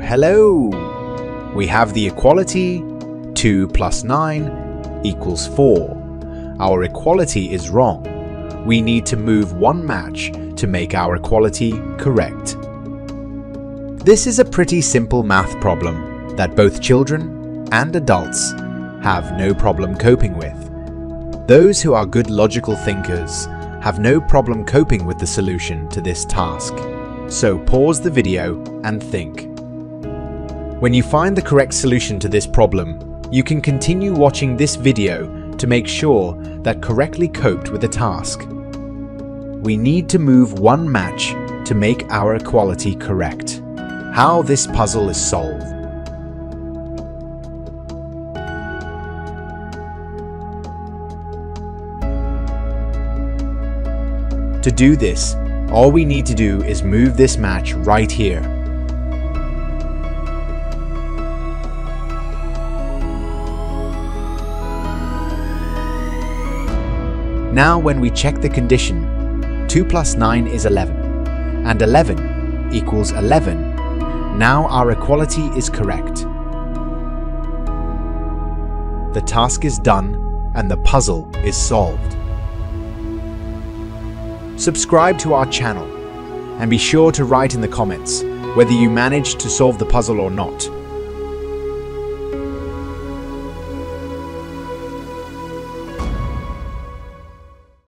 hello! We have the equality 2 plus 9 equals 4. Our equality is wrong. We need to move one match to make our equality correct. This is a pretty simple math problem that both children and adults have no problem coping with. Those who are good logical thinkers have no problem coping with the solution to this task. So pause the video and think. When you find the correct solution to this problem, you can continue watching this video to make sure that correctly coped with the task. We need to move one match to make our equality correct. How this puzzle is solved. To do this, all we need to do is move this match right here. Now when we check the condition, 2 plus 9 is 11, and 11 equals 11. Now our equality is correct. The task is done and the puzzle is solved. Subscribe to our channel and be sure to write in the comments whether you managed to solve the puzzle or not.